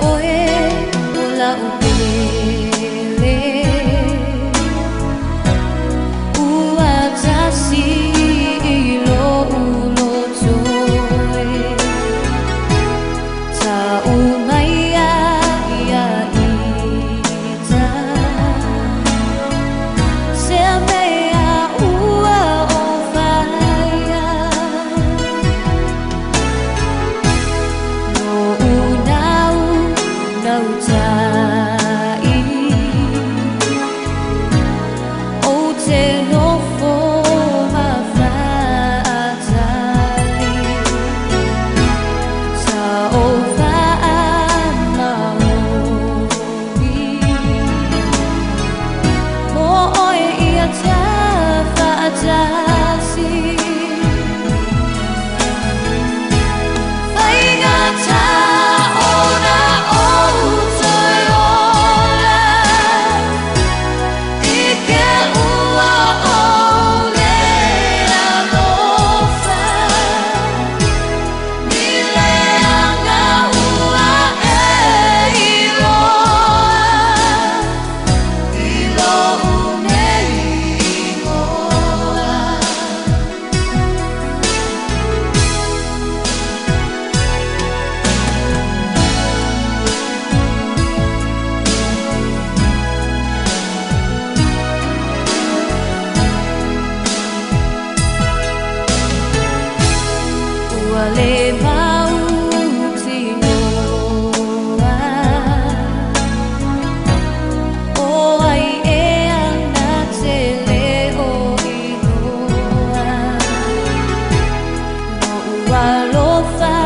ôi ô la Lúa